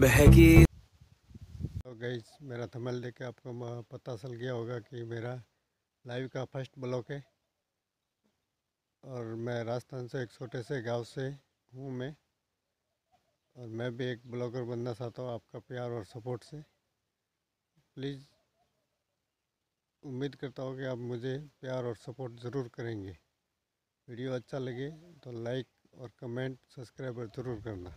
बहकी। तो गई मेरा थमल देख के आपको पता चल गया होगा कि मेरा लाइव का फ़र्स्ट ब्लॉक है। और मैं राजस्थान से एक छोटे से गाँव से हूँ मैं। और मैं भी एक ब्लॉगर बनना चाहता हूँ आपका प्यार और सपोर्ट से। प्लीज़ उम्मीद करता हूँ कि आप मुझे प्यार और सपोर्ट ज़रूर करेंगे। वीडियो अच्छा लगे तो लाइक और कमेंट सब्सक्राइब ज़रूर करना।